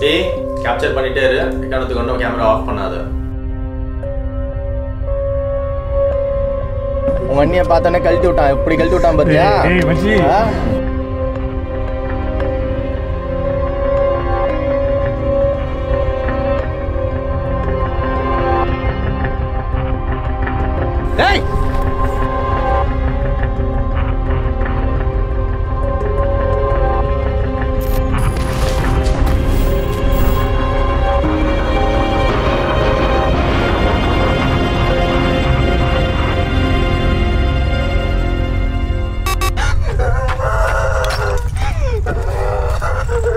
குட்டி கேப்சர் பண்ணிட்டே இரு. எக்காரணத்துக்கு ஒன்றும் கேமரா ஆஃப் பண்ணாத. வண்ணிய அண்ணிய பார்த்தோன்னே கழட்டி விட்டான். இப்படி கழட்டி விட்டான் பாத்தியா? டேய்